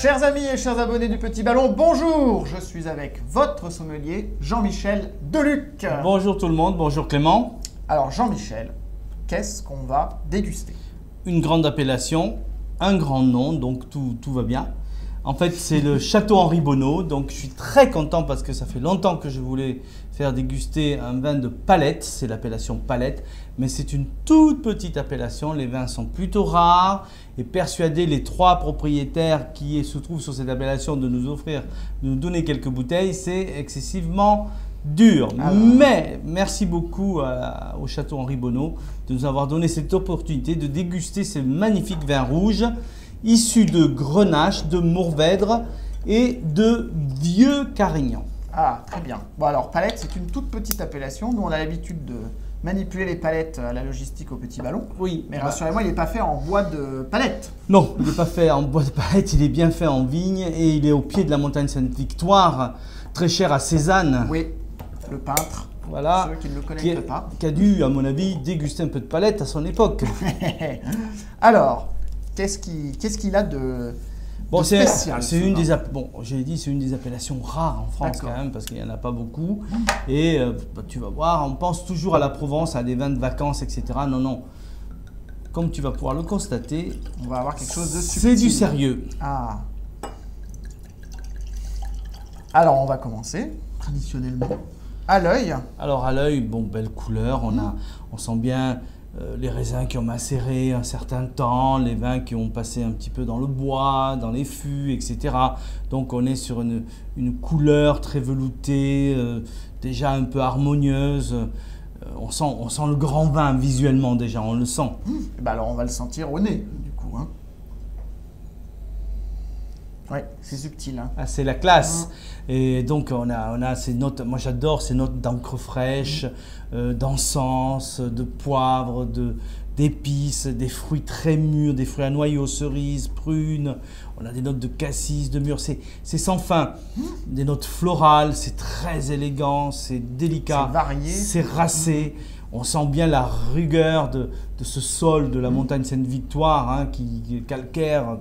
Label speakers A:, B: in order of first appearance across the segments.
A: Chers amis et chers abonnés du Petit Ballon, bonjour Je suis avec votre sommelier, Jean-Michel Deluc.
B: Bonjour tout le monde, bonjour Clément.
A: Alors Jean-Michel, qu'est-ce qu'on va déguster?
B: Une grande appellation, un grand nom, donc tout, tout va bien. En fait, c'est le Château Henri Bonneau, donc je suis très content parce que ça fait longtemps que je voulais faire déguster un vin de palette, c'est l'appellation palette, mais c'est une toute petite appellation, les vins sont plutôt rares et persuader les trois propriétaires qui se trouvent sur cette appellation de nous offrir, de nous donner quelques bouteilles, c'est excessivement dur.
A: Ah.
B: Mais merci beaucoup à- au Château Henri Bonneau de nous avoir donné cette opportunité de déguster ces magnifiques vins rouges issus de Grenache, de Mourvèdre et de Vieux Carignan.
A: Ah, très bien. Bon alors, palette, c'est une toute petite appellation. Nous, on a l'habitude de manipuler les palettes à la logistique au Petit Ballon.
B: Oui,
A: Mais
B: bah,
A: rassurez-moi, il n'est pas fait en bois de palette.
B: non, il n'est pas fait en bois de palette, il est bien fait en vigne et il est au pied de la montagne Sainte-Victoire, très cher à Cézanne.
A: Oui, le peintre,
B: Voilà.
A: ceux qui ne le
B: Qui,
A: connaissent pas.
B: qui a dû, à mon avis, déguster un peu de palette à son époque.
A: alors, qu'est-ce qu'il a de,
B: Bon,
A: de spécial
B: c'est
A: ce
B: une des bon, j'ai dit c'est une des appellations rares en France quand même parce qu'il y en a pas beaucoup. Et euh, bah, tu vas voir, on pense toujours à la Provence, à des vins de vacances, etc. Non, non. Comme tu vas pouvoir le constater,
A: On va avoir quelque chose de
B: c'est du sérieux.
A: Ah. Alors, on va commencer, traditionnellement, à l'œil.
B: Alors à l'œil, bon, belle couleur, on, a, on sent bien les raisins qui ont macéré un certain temps, les vins qui ont passé un petit peu dans le bois, dans les fûts, etc. Donc on est sur une, une couleur très veloutée, euh, déjà un peu harmonieuse. Euh, on, sent, on sent le grand vin visuellement déjà, on le sent.
A: Eh ben alors, on va le sentir au nez, Ouais, c'est subtil. Hein.
B: Ah, c'est la classe. Et donc, on a, on a ces notes, moi j'adore ces notes d'encre fraîche, euh, d'encens, de poivre, de, d'épices, des fruits très mûrs, des fruits à noyaux, cerises, prunes. On a des notes de cassis, de mûr. C'est, sans fin. Des notes florales, c'est très élégant, c'est délicat.
A: C'est varié.
B: C'est racé. On sent bien la rigueur de, de ce sol de la montagne Sainte-Victoire, hein, qui, qui est calcaire.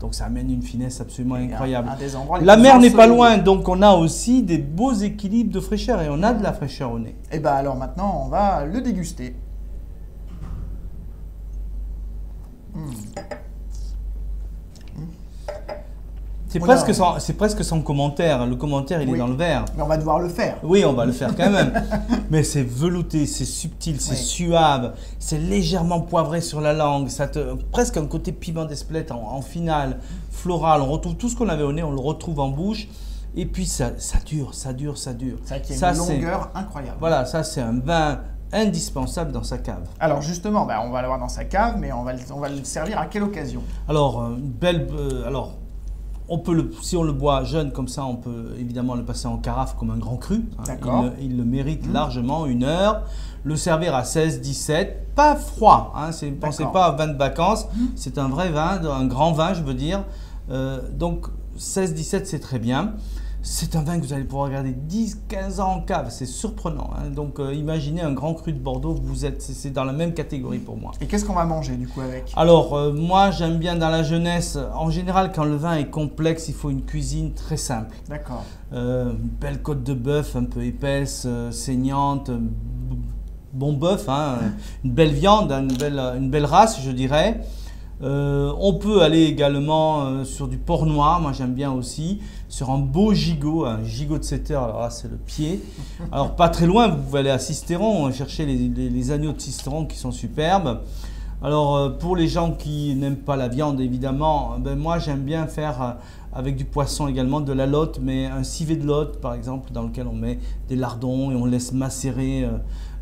B: Donc ça amène une finesse absolument incroyable.
A: des endroits
B: La mer n'est pas loin, donc on a aussi des beaux équilibres de fraîcheur et on a de la fraîcheur au nez.
A: Et ben alors maintenant, on va le déguster.
B: C'est presque, c'est presque sans commentaire. Le commentaire, il
A: Oui.
B: est dans le verre.
A: Mais on va devoir le faire.
B: Oui, on va le faire quand même. Mais c'est velouté, c'est subtil, c'est
A: Oui.
B: suave, c'est légèrement poivré sur la langue. Ça te, presque un côté piment d'Espelette en, en finale, floral. On retrouve tout ce qu'on avait au nez, on le retrouve en bouche. Et puis ça, ça dure, ça dure, ça dure.
A: Qu'il y a une
B: Ça,
A: longueur incroyable.
B: Voilà, ça c'est un vin indispensable dans sa cave.
A: Alors justement, ben, on va l'avoir dans sa cave, mais on va, le- on va le servir à quelle occasion?
B: Alors, euh, une belle. euh, alors, on peut le, si on le boit jeune comme ça, on peut évidemment le passer en carafe comme un grand cru. hein. Il, le- il le mérite largement, une heure. Le servir à 16, 17, pas froid. Hein, c'est- pensez pas à vin de vacances. C'est un vrai vin, un grand vin, je veux dire. Euh, donc, 16, 17, c'est très bien. C'est un vin que vous allez pouvoir garder 10, 15 ans en cave. C'est surprenant. hein. Donc, euh, imaginez un grand cru de Bordeaux. Vous êtes, c'est- dans la même catégorie pour moi.
A: Et qu'est-ce qu'on va manger du coup avec?
B: Alors, euh, moi, j'aime bien dans la jeunesse, en général, quand le vin est complexe, il faut une cuisine très simple.
A: D'accord.
B: Euh, une belle côte de bœuf, un peu épaisse, saignante, bon bœuf, hein, une belle viande, hein, une belle, une belle race, je dirais. Euh, on peut aller également euh, sur du porc noir, moi j'aime bien aussi, sur un beau gigot, un gigot de 7 heures, alors là c'est le pied. Alors pas très loin, vous pouvez aller à Sisteron, chercher les, agneaux de Sisteron qui sont superbes. Alors euh, pour les gens qui n'aiment pas la viande évidemment, ben moi j'aime bien faire euh, avec du poisson également de la lotte, mais un civet de lotte par exemple dans lequel on met des lardons et on laisse macérer, euh,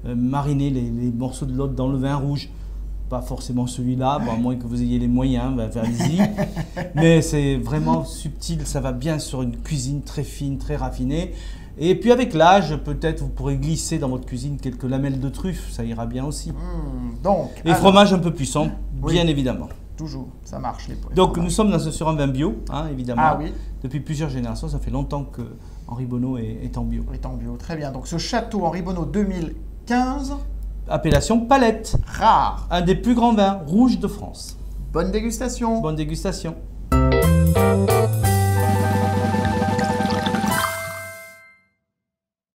B: euh, mariner les, les morceaux de lotte dans le vin rouge. Pas forcément celui-là, bon, à moins que vous ayez les moyens, ben, allez-y. Mais c'est vraiment subtil, ça va bien sur une cuisine très fine, très raffinée. Et puis avec l'âge, peut-être vous pourrez glisser dans votre cuisine quelques lamelles de truffe, ça ira bien aussi.
A: Hmm, donc,
B: Et
A: alors,
B: fromage un peu puissant,
A: Oui.
B: bien évidemment.
A: toujours, ça marche les poils.
B: Donc nous sommes dans ce- sur un vin bio, hein, évidemment.
A: Ah oui,
B: Depuis plusieurs générations, ça fait longtemps que Henri Bonneau est, est en bio.
A: est en bio, très bien. Donc ce château Henri Bonneau 2015,
B: Appellation Palette,
A: rare.
B: un des plus grands vins rouges de France.
A: Bonne dégustation.
B: Bonne dégustation.